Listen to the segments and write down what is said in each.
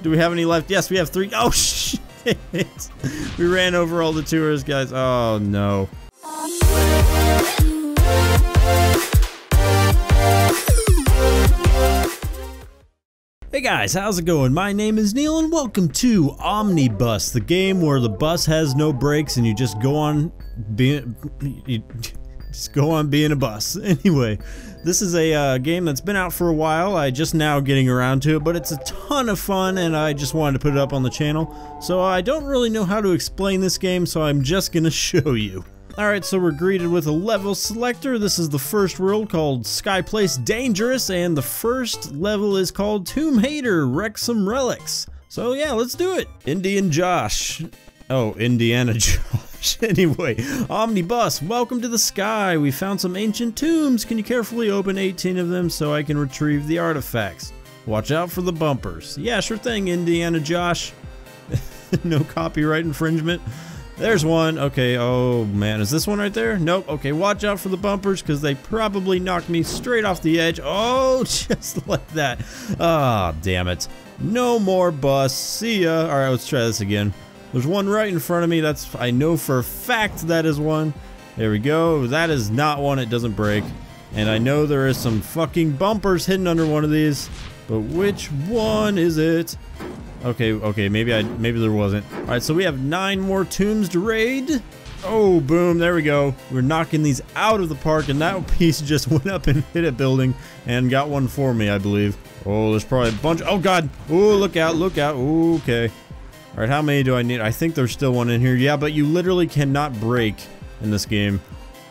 Do we have any left? Yes, we have three. Oh, shit. we ran over all the tourists, guys. Oh, no. Hey guys, how's it going? My name is Neil and welcome to Omnibus, the game where the bus has no brakes and you just go on being just go on being a bus. Anyway, this is a uh, game that's been out for a while. I just now getting around to it, but it's a ton of fun and I just wanted to put it up on the channel. So I don't really know how to explain this game, so I'm just gonna show you. Alright, so we're greeted with a level selector. This is the first world called Sky Place Dangerous, and the first level is called Tomb Hater Wrexham Relics. So yeah, let's do it. Indian Josh. Oh, Indiana Josh. anyway, Omnibus, welcome to the sky. We found some ancient tombs. Can you carefully open 18 of them so I can retrieve the artifacts? Watch out for the bumpers. Yeah, sure thing, Indiana Josh. no copyright infringement. There's one. Okay, oh man, is this one right there? Nope. Okay, watch out for the bumpers because they probably knocked me straight off the edge. Oh, just like that. Ah, oh, damn it. No more bus. See ya. All right, let's try this again. There's one right in front of me. That's I know for a fact that is one. There we go. That is not one. It doesn't break. And I know there is some fucking bumpers hidden under one of these. But which one is it? Okay, okay, maybe I maybe there wasn't. All right, so we have nine more tombs to raid. Oh, boom, there we go. We're knocking these out of the park, and that piece just went up and hit a building and got one for me, I believe. Oh, there's probably a bunch. Oh, God. Oh, look out, look out. Okay. All right, how many do I need? I think there's still one in here. Yeah, but you literally cannot break in this game.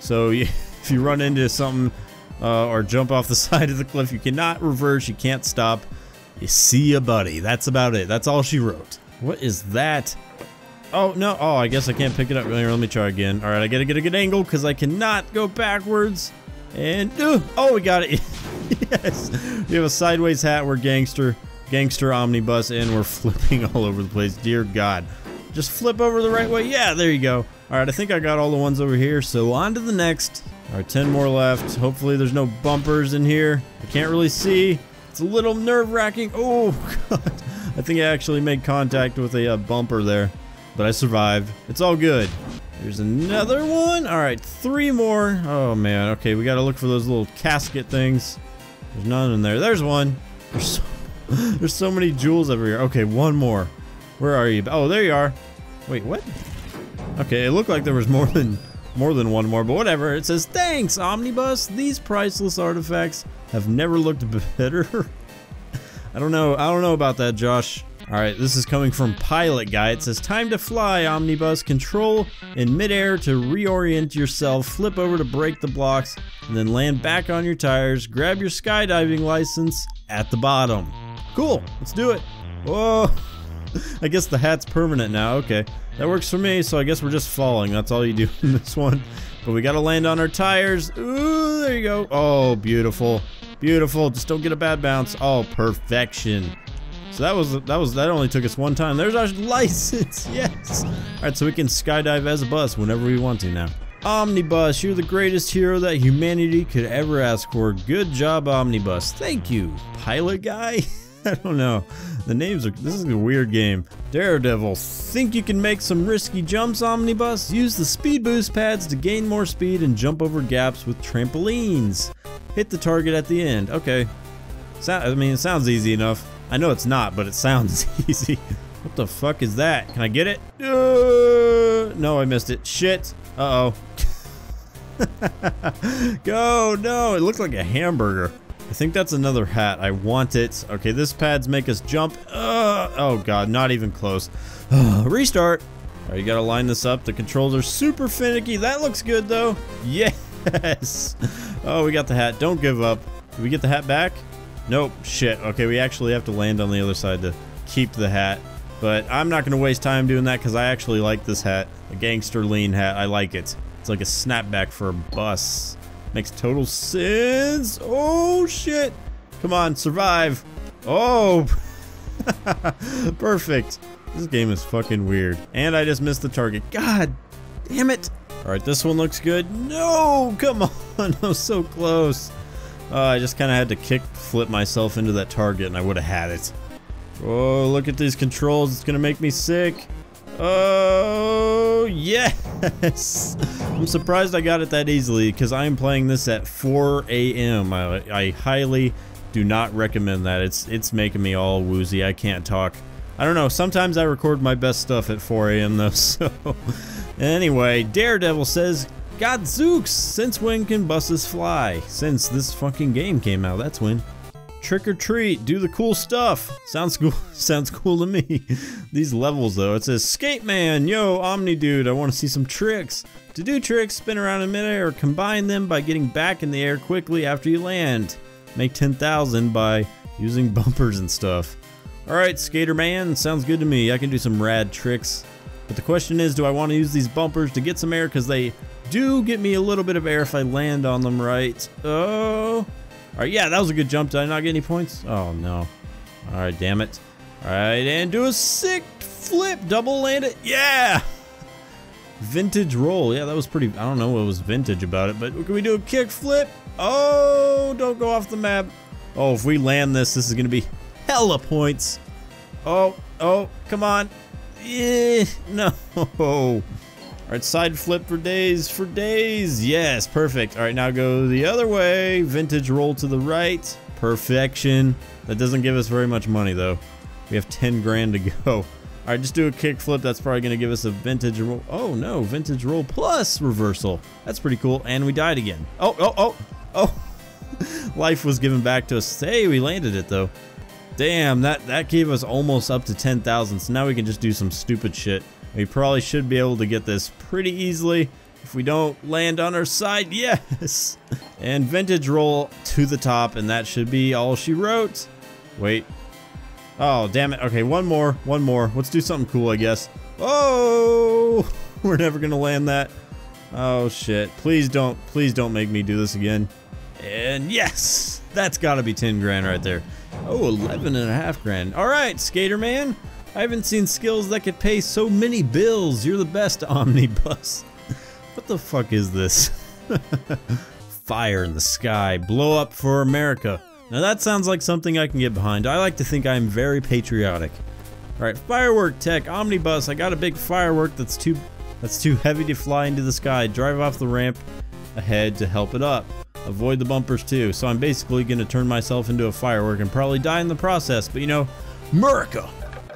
So if you run into something uh, or jump off the side of the cliff, you cannot reverse, you can't stop. You see a buddy. That's about it. That's all she wrote. What is that? Oh, no. Oh, I guess I can't pick it up. Here, let me try again. All right, I got to get a good angle because I cannot go backwards. And, uh, oh, we got it. yes. We have a sideways hat. We're gangster. Gangster omnibus, and we're flipping all over the place. Dear God. Just flip over the right way. Yeah, there you go. All right, I think I got all the ones over here, so on to the next. All right, 10 more left. Hopefully there's no bumpers in here. I can't really see. It's a little nerve-wracking. Oh, God. I think I actually made contact with a uh, bumper there, but I survived. It's all good. There's another one. All right, three more. Oh, man. Okay, we got to look for those little casket things. There's none in there. There's one. There's so, there's so many jewels over here. Okay, one more. Where are you? Oh, there you are. Wait, what? Okay, it looked like there was more than more than one more, but whatever. It says, thanks, Omnibus. These priceless artifacts have never looked better. I don't know. I don't know about that, Josh. All right, this is coming from Pilot Guy. It says, time to fly, Omnibus. Control in midair to reorient yourself. Flip over to break the blocks, and then land back on your tires. Grab your skydiving license at the bottom. Cool. Let's do it. Whoa. I guess the hat's permanent now. Okay. That works for me, so I guess we're just falling. That's all you do in this one. But we gotta land on our tires. Ooh, there you go. Oh, beautiful. Beautiful. Just don't get a bad bounce. Oh, perfection. So that was that was that only took us one time. There's our license. Yes. All right, so we can skydive as a bus whenever we want to now. Omnibus, you're the greatest hero that humanity could ever ask for. Good job, Omnibus. Thank you, pilot guy. I don't know. The names are. This is a weird game. Daredevil. Think you can make some risky jumps, Omnibus? Use the speed boost pads to gain more speed and jump over gaps with trampolines. Hit the target at the end. Okay. So, I mean, it sounds easy enough. I know it's not, but it sounds easy. What the fuck is that? Can I get it? Uh, no, I missed it. Shit. Uh-oh. Go! No, it looks like a hamburger. I think that's another hat. I want it. Okay, this pads make us jump. Uh, oh god, not even close. restart. All right, you gotta line this up. The controls are super finicky. That looks good though. Yes. Oh, we got the hat. Don't give up. Did we get the hat back? Nope. Shit. Okay, we actually have to land on the other side to keep the hat. But I'm not gonna waste time doing that because I actually like this hat. A gangster lean hat. I like it. It's like a snapback for a bus. Makes total sense. Oh, shit. Come on, survive. Oh. Perfect. This game is fucking weird. And I just missed the target. God damn it. All right, this one looks good. No, come on. I was so close. Uh, I just kind of had to kick flip myself into that target and I would have had it. Oh, look at these controls. It's gonna make me sick. Oh, yes! I'm surprised I got it that easily because I am playing this at 4 a.m. I, I highly do not recommend that. It's it's making me all woozy. I can't talk. I don't know. Sometimes I record my best stuff at 4 a.m. though. So anyway, Daredevil says, Godzooks! Since when can buses fly? Since this fucking game came out. That's when. Trick or treat, do the cool stuff. Sounds cool. Sounds cool to me. These levels though, it says Skate Man, yo, Omni dude, I want to see some tricks. To do tricks, spin around in midair or combine them by getting back in the air quickly after you land. Make 10,000 by using bumpers and stuff. Alright, Skater Man, sounds good to me. I can do some rad tricks. But the question is, do I want to use these bumpers to get some air? Because they do get me a little bit of air if I land on them right. Oh, Alright, yeah, that was a good jump. Did I not get any points? Oh, no. Alright, damn it. Alright, and do a sick flip. Double land it. Yeah! Vintage roll. Yeah, that was pretty... I don't know what was vintage about it, but can we do a kick flip? Oh, don't go off the map. Oh, if we land this, this is going to be hella points. Oh, oh, come on. Yeah, no. Alright, side flip for days, for days. Yes, perfect. Alright, now go the other way. Vintage roll to the right. Perfection. That doesn't give us very much money, though. We have 10 grand to go. Alright, just do a kick flip. That's probably going to give us a vintage roll. Oh, no. Vintage roll plus reversal. That's pretty cool. And we died again. Oh, oh, oh, oh. Life was given back to us. Hey, we landed it, though. Damn, that, that gave us almost up to 10,000. So now we can just do some stupid shit. We probably should be able to get this pretty easily. If we don't land on our side, yes! And vintage roll to the top, and that should be all she wrote. Wait. Oh, damn it. Okay, one more, one more. Let's do something cool, I guess. Oh! We're never gonna land that. Oh, shit. Please don't, please don't make me do this again. And yes! That's gotta be 10 grand right there. Oh, 11 and a half grand. All right, skater man. I haven't seen skills that could pay so many bills. You're the best, Omnibus. what the fuck is this? Fire in the sky. Blow up for America. Now that sounds like something I can get behind. I like to think I'm very patriotic. Alright, firework tech, omnibus. I got a big firework that's too that's too heavy to fly into the sky. Drive off the ramp ahead to help it up. Avoid the bumpers too. So I'm basically to turn myself into a firework and probably die in the process. But you know, America!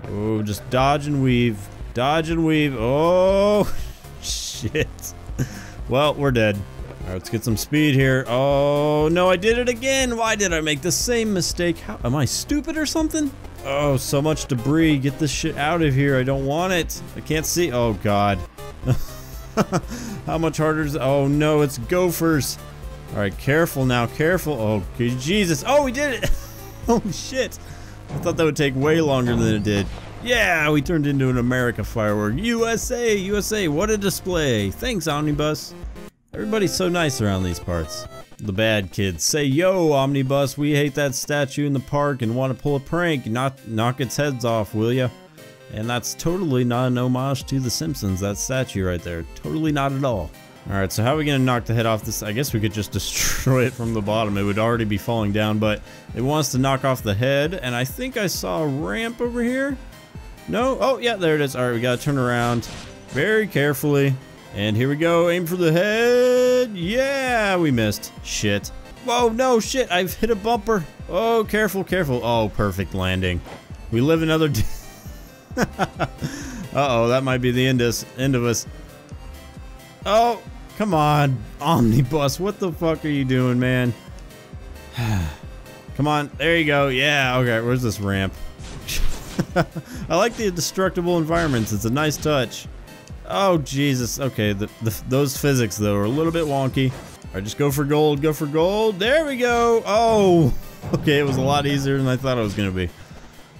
Oh, just dodge and weave. Dodge and weave. Oh, shit. Well, we're dead. All right, let's get some speed here. Oh, no, I did it again. Why did I make the same mistake? How, am I stupid or something? Oh, so much debris. Get this shit out of here. I don't want it. I can't see. Oh, God. How much harder is Oh, no, it's gophers. All right, careful now. Careful. Oh, Jesus. Oh, we did it. oh, shit. I thought that would take way longer than it did. Yeah, we turned into an America firework. USA, USA, what a display. Thanks, Omnibus. Everybody's so nice around these parts. The bad kids say, yo, Omnibus, we hate that statue in the park and want to pull a prank. Knock, knock its heads off, will ya? And that's totally not an homage to The Simpsons, that statue right there. Totally not at all. Alright, so how are we going to knock the head off this? I guess we could just destroy it from the bottom. It would already be falling down, but it wants to knock off the head. And I think I saw a ramp over here. No? Oh, yeah, there it is. Alright, we got to turn around very carefully. And here we go. Aim for the head. Yeah, we missed. Shit. Whoa, no, shit. I've hit a bumper. Oh, careful, careful. Oh, perfect landing. We live another. Uh-oh, that might be the end, end of us. Oh, come on. Omnibus, what the fuck are you doing, man? come on. There you go. Yeah, okay. Where's this ramp? I like the destructible environments. It's a nice touch. Oh, Jesus. Okay, the, the, those physics, though, are a little bit wonky. All right, just go for gold. Go for gold. There we go. Oh, okay. It was a lot easier than I thought it was going to be.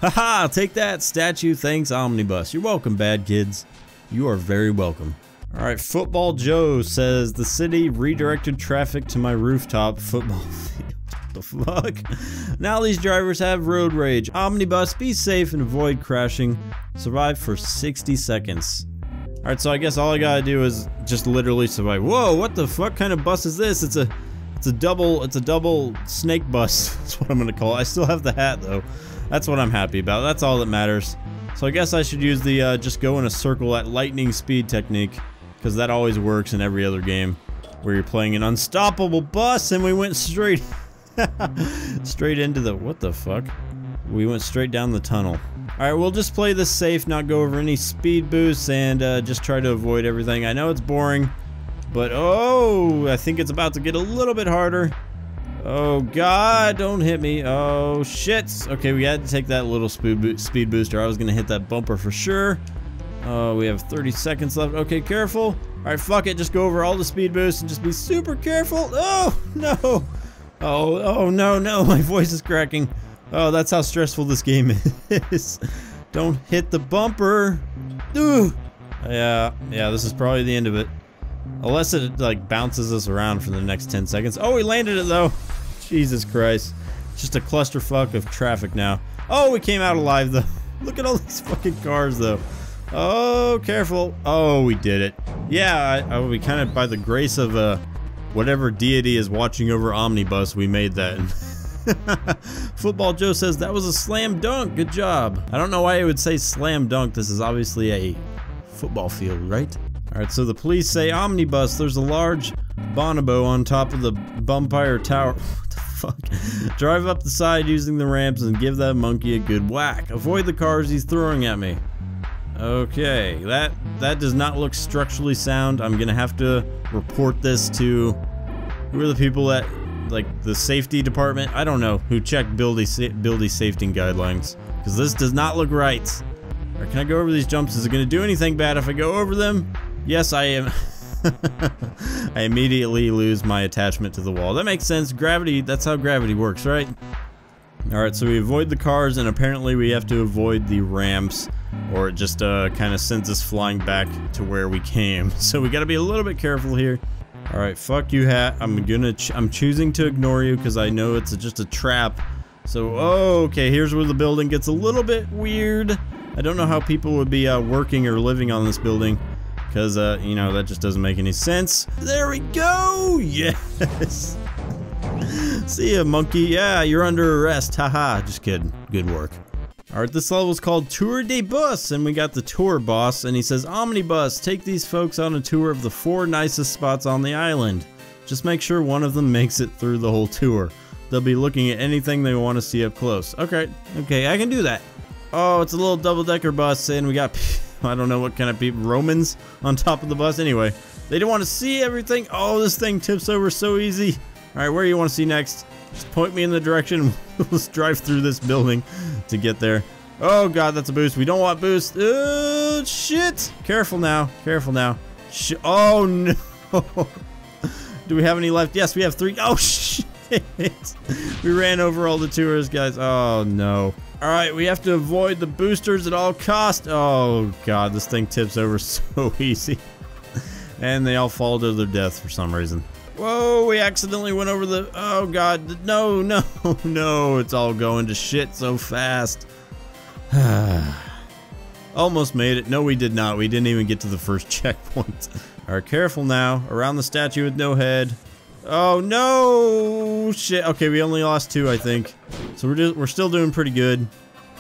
Haha, take that statue. Thanks, Omnibus. You're welcome, bad kids. You are very welcome. All right, Football Joe says the city redirected traffic to my rooftop football field. the fuck? Now these drivers have road rage. Omnibus, be safe and avoid crashing. Survive for 60 seconds. All right, so I guess all I gotta do is just literally survive. Whoa, what the fuck kind of bus is this? It's a, it's a double, it's a double snake bus. That's what I'm gonna call it. I still have the hat though. That's what I'm happy about. That's all that matters. So I guess I should use the uh, just go in a circle at lightning speed technique. Because that always works in every other game. Where you're playing an unstoppable bus and we went straight... straight into the... What the fuck? We went straight down the tunnel. Alright, we'll just play this safe, not go over any speed boosts, and uh, just try to avoid everything. I know it's boring, but oh, I think it's about to get a little bit harder. Oh god, don't hit me. Oh shit. Okay, we had to take that little speed booster. I was gonna hit that bumper for sure. Oh, we have 30 seconds left. Okay, careful. Alright, fuck it. Just go over all the speed boosts and just be super careful. Oh, no. Oh, oh, no, no. My voice is cracking. Oh, that's how stressful this game is. Don't hit the bumper. Ooh. Yeah, yeah, this is probably the end of it. Unless it, like, bounces us around for the next 10 seconds. Oh, we landed it, though. Jesus Christ. Just a clusterfuck of traffic now. Oh, we came out alive, though. Look at all these fucking cars, though. Oh, careful. Oh, we did it. Yeah, I, I, we kind of, by the grace of uh, whatever deity is watching over Omnibus, we made that. Football Joe says that was a slam dunk. Good job. I don't know why he would say slam dunk. This is obviously a football field, right? Alright, so the police say omnibus. There's a large bonobo on top of the Bumpire Tower. what the fuck? Drive up the side using the ramps and give that monkey a good whack. Avoid the cars he's throwing at me. Okay, that that does not look structurally sound. I'm gonna have to report this to who are the people that like the safety department? I don't know who checked building building safety guidelines because this does not look right. Or can I go over these jumps? Is it gonna do anything bad if I go over them? Yes, I am. I immediately lose my attachment to the wall. That makes sense. Gravity, that's how gravity works, right? Alright, so we avoid the cars, and apparently we have to avoid the ramps, or it just uh, kind of sends us flying back to where we came. So we gotta be a little bit careful here. Alright, fuck you, hat. I'm gonna, ch I'm choosing to ignore you because I know it's a, just a trap. So, oh, okay, here's where the building gets a little bit weird. I don't know how people would be uh, working or living on this building. Because, uh, you know, that just doesn't make any sense. There we go! Yes! See ya, monkey. Yeah, you're under arrest. Haha. Just kidding. Good work. Alright, this level is called Tour de Bus, and we got the tour boss, and he says, Omnibus, take these folks on a tour of the four nicest spots on the island. Just make sure one of them makes it through the whole tour. They'll be looking at anything they want to see up close. Okay, okay, I can do that. Oh, it's a little double-decker bus, and we got, I don't know what kind of people, Romans on top of the bus. Anyway, they don't want to see everything. Oh, this thing tips over so easy. Alright, where do you want to see next? Just point me in the direction. Let's drive through this building to get there. Oh god, that's a boost. We don't want boost. Oh, shit. Careful now. Careful now. Sh oh, no. Do we have any left? Yes, we have three. Oh, shit. we ran over all the tours, guys. Oh, no. Alright, we have to avoid the boosters at all costs. Oh, God. This thing tips over so easy. and they all fall to their death for some reason. Whoa, we accidentally went over the... Oh, God. No, no, no. It's all going to shit so fast. Almost made it. No, we did not. We didn't even get to the first checkpoint. Alright, careful now. Around the statue with no head. Oh, no! Shit. Okay, we only lost two, I think. So we're, just, we're still doing pretty good.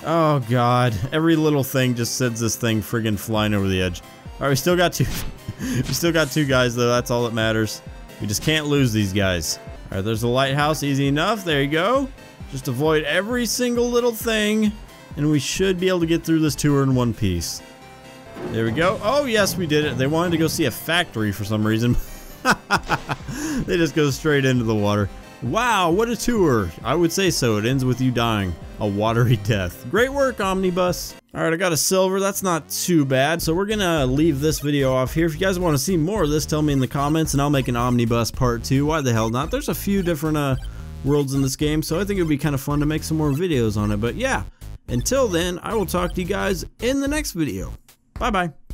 Oh, God. Every little thing just sends this thing friggin' flying over the edge. Alright, we still got two... we still got two guys, though. That's all that matters. We just can't lose these guys. Alright, there's the lighthouse. Easy enough. There you go. Just avoid every single little thing. And we should be able to get through this tour in one piece. There we go. Oh, yes, we did it. They wanted to go see a factory for some reason. they just go straight into the water. Wow, what a tour. I would say so. It ends with you dying. A watery death. Great work, Omnibus. Alright, I got a silver. That's not too bad. So we're going to leave this video off here. If you guys want to see more of this, tell me in the comments and I'll make an Omnibus part 2. Why the hell not? There's a few different uh, worlds in this game, so I think it would be kind of fun to make some more videos on it. But yeah, until then, I will talk to you guys in the next video. Bye-bye.